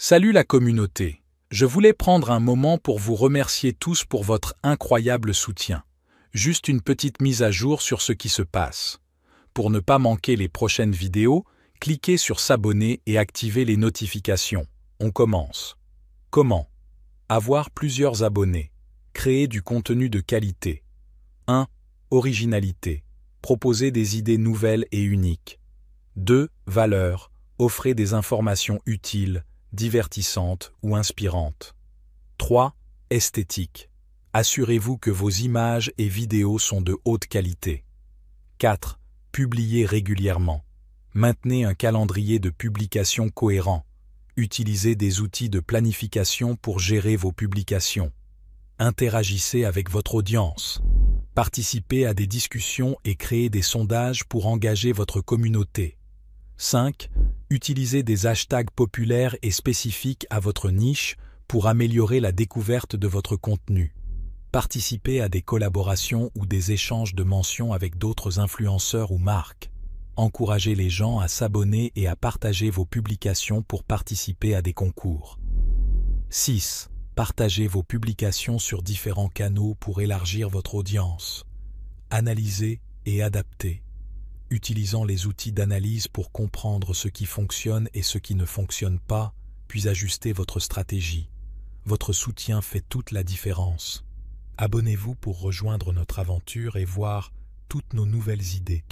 Salut la communauté. Je voulais prendre un moment pour vous remercier tous pour votre incroyable soutien. Juste une petite mise à jour sur ce qui se passe. Pour ne pas manquer les prochaines vidéos, cliquez sur s'abonner et activez les notifications. On commence. Comment? Avoir plusieurs abonnés. Créer du contenu de qualité. 1. Originalité. Proposer des idées nouvelles et uniques. 2. Valeur. Offrez des informations utiles, divertissantes ou inspirantes. 3. Esthétique. Assurez-vous que vos images et vidéos sont de haute qualité. 4. Publiez régulièrement. Maintenez un calendrier de publication cohérent. Utilisez des outils de planification pour gérer vos publications. Interagissez avec votre audience. Participez à des discussions et créez des sondages pour engager votre communauté. 5. Utilisez des hashtags populaires et spécifiques à votre niche pour améliorer la découverte de votre contenu. Participez à des collaborations ou des échanges de mentions avec d'autres influenceurs ou marques. Encouragez les gens à s'abonner et à partager vos publications pour participer à des concours. 6. Partagez vos publications sur différents canaux pour élargir votre audience. Analysez et adaptez utilisant les outils d'analyse pour comprendre ce qui fonctionne et ce qui ne fonctionne pas, puis ajuster votre stratégie. Votre soutien fait toute la différence. Abonnez-vous pour rejoindre notre aventure et voir toutes nos nouvelles idées.